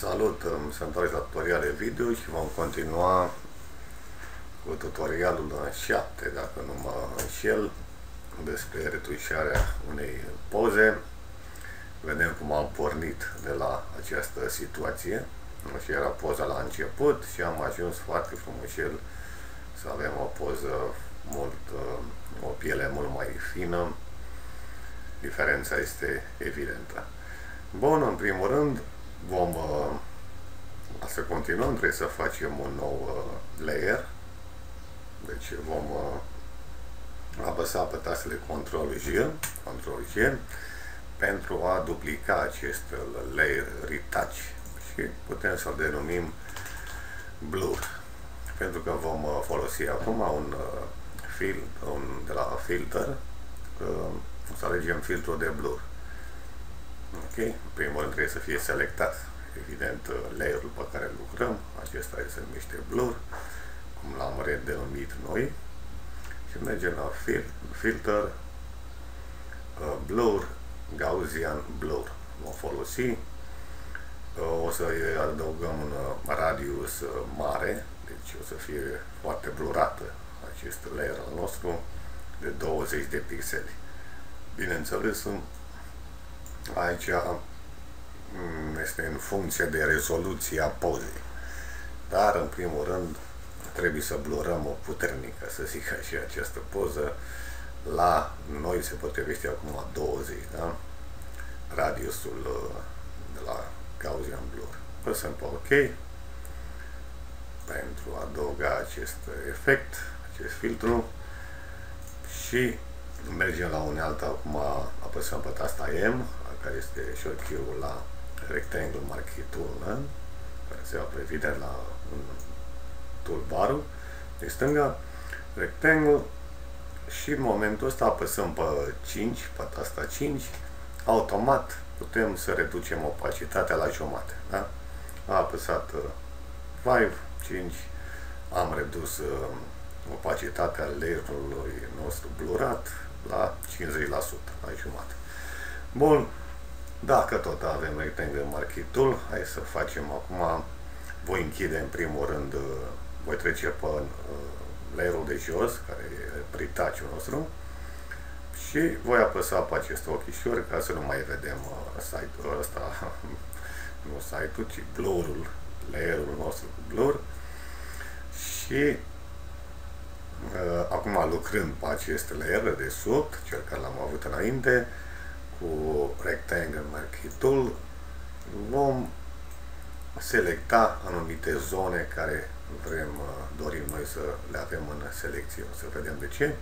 Salut, sunt întorc la tutoriale video și vom continua cu tutorialul 7, dacă nu mă înșel, despre retușarea unei poze. Vedem cum am pornit de la această situație și era poza la început și am ajuns foarte frumușel să avem o poză mult, o piele mult mai fină. Diferența este evidentă. Bun, în primul rând, vom uh, să continuăm, trebuie să facem un nou uh, layer. Deci vom uh, apăsa pe tastele Ctrl J, Ctrl J pentru a duplica acest layer retouch și putem să-l denumim blur. Pentru că vom folosi acum un fil, un, de la filter, să alegem filtrul de blur. Ok? În primul rând trebuie să fie selectat, evident, layerul pe care lucrăm. Acesta se numește blur, cum l-am redenumit noi. Și mergem la fil filter, uh, blur, Gaussian blur. Vom folosi. Uh, o să adăugăm un uh, radius uh, mare, deci o să fie foarte blurată acest layer al nostru de 20 de pixeli. Bineînțeles, Aici mm, este în funcție de rezoluția pozei. Dar, în primul rând, trebuie să blurăm o puternică, să zic așa, această poză. La noi se potrivește acum 20, da? Radiusul uh, de la Gaussian Blur. Păsăm pe OK pentru a adăuga acest efect, acest filtru și mergem la unealtă, acum apăsăm pe tasta M, care este shortcut la rectangle marquee tool, da? care se află evident la un toolbar de stânga, rectangle și în momentul ăsta apăsăm pe 5, pe tasta 5, automat putem să reducem opacitatea la jumate. Da? A apăsat 5, uh, 5, am redus uh, opacitatea layerului nostru blurat la 50%, la jumate. Bun, dacă tot avem rectangle marquee tool, hai să facem acum, voi închide în primul rând, uh, voi trece pe uh, layerul de jos, care e pritacul nostru, și voi apăsa pe acest ochișor ca să nu mai vedem uh, site-ul ăsta, nu site-ul, ci blurul, layerul nostru cu blur. Și uh, acum lucrând pe acest layer de sub, cel care l-am avut înainte, cu Rectangle Marquee Tool vom selecta anumite zone care vrem, uh, dorim noi să le avem în selecție. O să vedem de ce.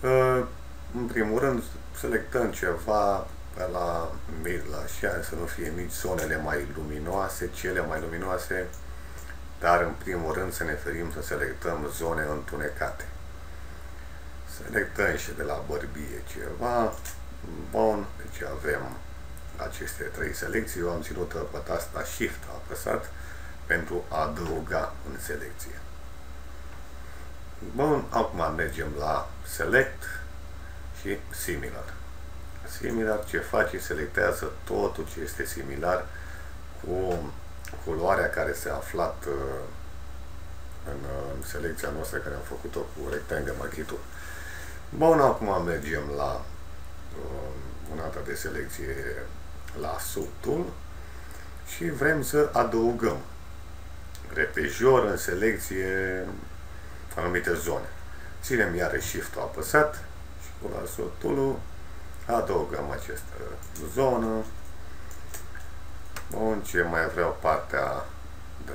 Uh, în primul rând, selectăm ceva pe la mid, la așa, să nu fie nici zonele mai luminoase, cele mai luminoase, dar în primul rând să ne ferim să selectăm zone întunecate. Selectăm și de la bărbie ceva, Bun, deci avem aceste trei selecții. Eu am ținut pe tasta Shift apăsat pentru a adăuga în selecție. Bun, acum mergem la Select și Similar. Similar ce face? Selectează totul ce este similar cu culoarea care se aflat uh, în selecția noastră care am făcut-o cu Rectangle Marquee Bun, acum mergem la una dată de selecție la subtul și vrem să adăugăm repejor în selecție anumite zone. Ținem iarăși Shift-ul apăsat și cu la subtul adăugăm această zonă. Bun, ce mai vreau partea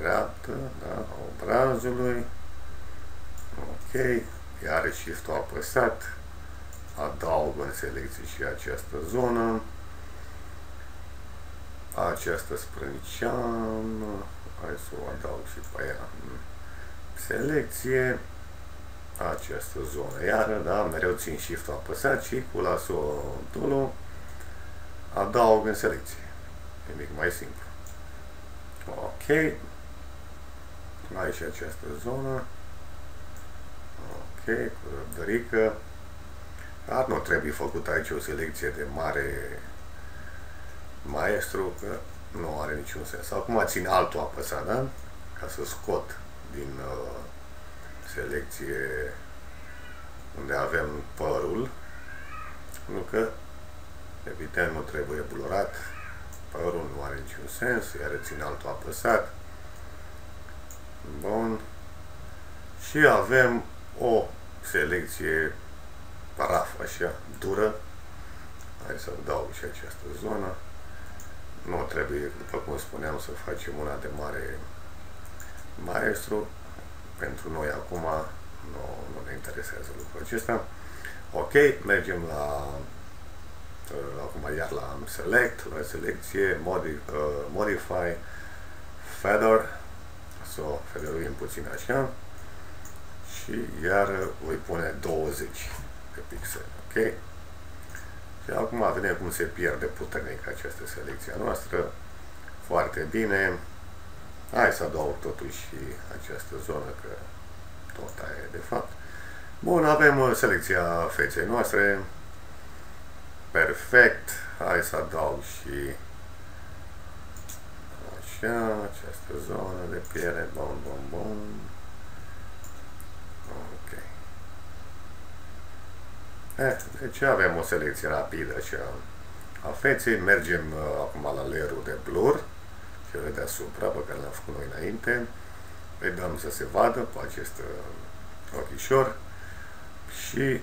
dreaptă, da, obrazului. Ok, iarăși Shift-ul apăsat adaug în selecție și această zonă, această sprânceană, hai să o adaug și pe ea în selecție, această zonă, iară, da, mereu țin shift apăsat și cu lasul adaug în selecție. Nimic mai simplu. Ok. Aici această zonă. Ok, cu răbdărică. Dar nu trebuie făcut aici o selecție de mare maestru, că nu are niciun sens. Acum țin altul apăsat, da? Ca să scot din uh, selecție unde avem părul, pentru că evident nu trebuie blurat, părul nu are niciun sens, iar țin altul apăsat. Bun. Și avem o selecție paraf, așa, dură. Hai să dau și această zonă. Nu trebuie, după cum spuneam, să facem una de mare maestru. Pentru noi acum nu, nu ne interesează lucrul acesta. Ok, mergem la uh, acum iar la select, la selecție, modi, uh, modify, feather, să o featheruim puțin așa și iar voi pune 20 de pixel, ok? Și acum vedem cum se pierde puternic această selecție a noastră. Foarte bine. Hai să adaug totuși și această zonă, că tot aia e de fapt. Bun, avem uh, selecția feței noastre. Perfect. Hai să adaug și așa, această zonă de piele. Bun, bun, bun. Ok. Eh, deci avem o selecție rapidă și a, a feței. Mergem uh, acum la layerul de blur, cele deasupra pe care le-am făcut noi înainte. Îi dăm să se vadă pe acest uh, ochișor și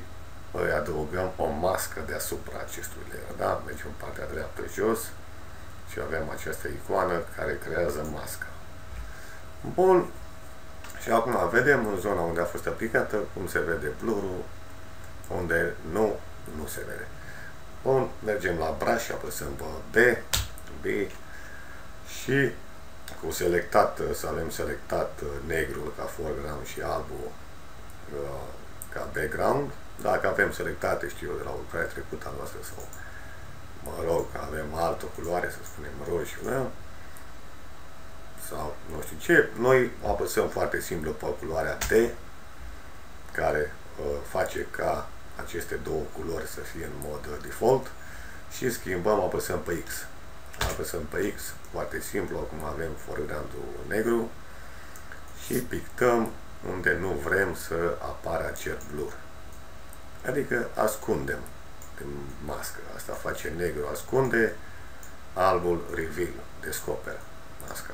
îi adăugăm o mască deasupra acestui layer. Da? Mergem în partea dreaptă jos și avem această icoană care creează masca. Bun. Și acum vedem în zona unde a fost aplicată cum se vede blurul, unde nu, nu se vede. Bun, mergem la brush, apăsăm pe B, B și cu selectat, să avem selectat negrul ca foreground și albul uh, ca background. Dacă avem selectate, știu eu, de la o lucrare trecută a noastră sau, mă rog, avem altă culoare, să spunem roșu, da? sau nu știu ce, noi apăsăm foarte simplu pe culoarea D, care uh, face ca aceste două culori să fie în mod default și schimbăm, apăsăm pe X. Apăsăm pe X, foarte simplu, acum avem foreground-ul negru și pictăm unde nu vrem să apară acel blur. Adică ascundem din mască. Asta face negru, ascunde, albul reveal, descoperă masca.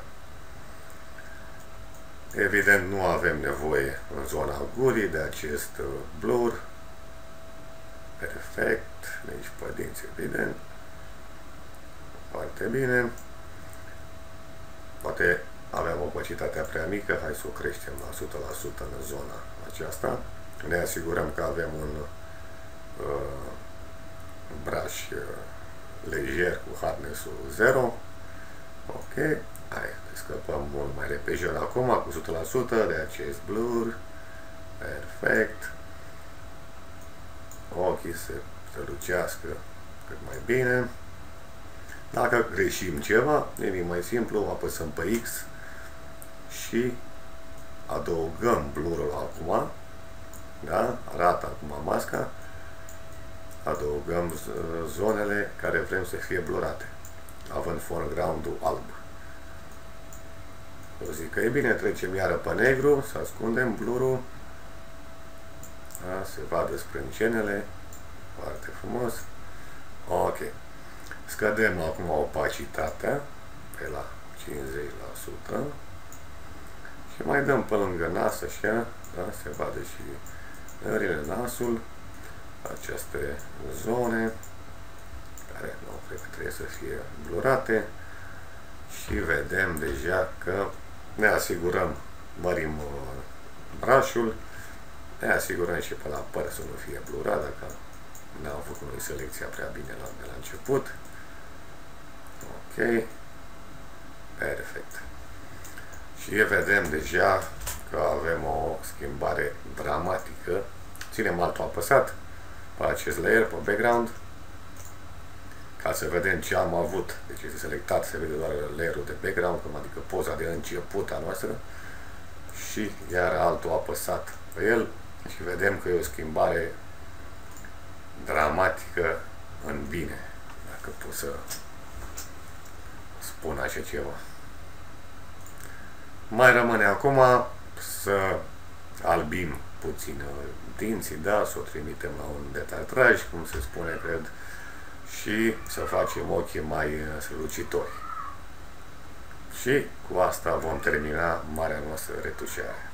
Evident, nu avem nevoie în zona gurii de acest uh, blur. Perfect, nici pe dinți, evident. Foarte bine. Poate avem opacitatea prea mică, hai să o creștem la 100% în zona aceasta. Ne asigurăm că avem un uh, brush uh, lejer cu hardness-ul 0. Ok, hai, scăpăm mult mai repejor acum cu 100% de acest blur. Perfect. Ochii se strălucească cât mai bine. Dacă greșim ceva, e mai simplu, apăsăm pe X și adăugăm blurul acum, da? arată acum masca, adăugăm zonele care vrem să fie blurate, având foreground-ul alb. Eu zic că e bine, trecem iară pe negru, să ascundem blurul, da? se vadă sprâncenele, foarte frumos, ok. Scădem acum opacitatea pe la 50%. Și mai dăm pe lângă nas așa, da? se vadă și nările nasul, aceste zone, care nu cred că trebuie să fie blurate și vedem deja că ne asigurăm, mărim uh, brașul, ne asigurăm și pe la păr să nu fie blurat, dacă n-am făcut noi selecția prea bine la, de la început. Ok, perfect. Și vedem deja că avem o schimbare dramatică. Ținem altul apăsat pe acest layer, pe background, ca să vedem ce am avut. Deci este selectat, se vede doar layerul de background, adică poza de început a noastră și iar altul apăsat pe el și vedem că e o schimbare dramatică în bine, dacă pot să spun așa ceva. Mai rămâne acum să albim puțin dinții, da, să o trimitem la un detatraj, cum se spune, cred, și să facem ochii mai strălucitori. Și cu asta vom termina marea noastră retușare.